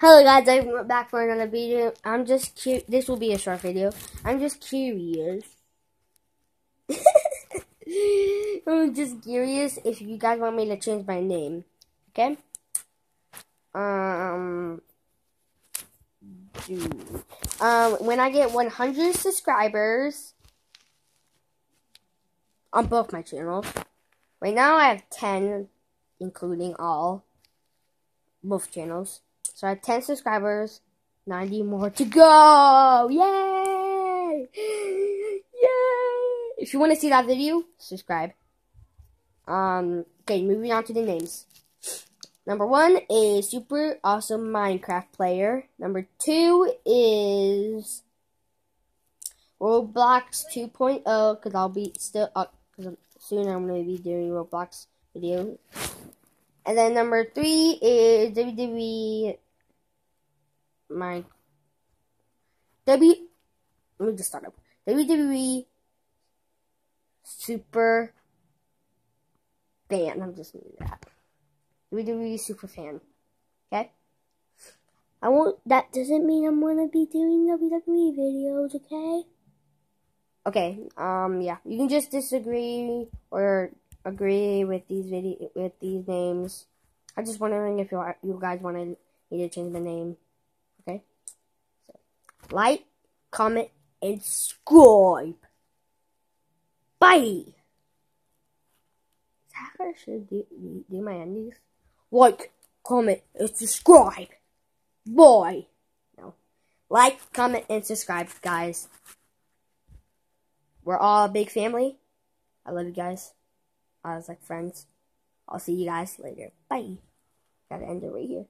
Hello guys, I'm back for another video. I'm just curious. This will be a short video. I'm just curious. I'm just curious if you guys want me to change my name. Okay? Um, dude. Um, when I get 100 subscribers on both my channels. Right now I have 10, including all, both channels. So I have 10 subscribers, 90 more to go! Yay! Yay! If you want to see that video, subscribe. Um, okay, moving on to the names. Number one is Super Awesome Minecraft Player. Number two is Roblox 2.0, because I'll be still, uh, cause soon I'm going to be doing Roblox videos. And then number three is WWE my W. Let me just start up. WWE Super Fan. I'm just doing that. WWE Super Fan. Okay. I won't. That doesn't mean I'm gonna be doing WWE videos. Okay. Okay. Um. Yeah. You can just disagree or agree with these video with these names. I'm just wondering if you you guys want me to change the name. Like, comment, and subscribe. Bye! I should do, do my endings? Like, comment, and subscribe. Bye! No. Like, comment, and subscribe, guys. We're all a big family. I love you guys. I was like friends. I'll see you guys later. Bye. Gotta end it right here.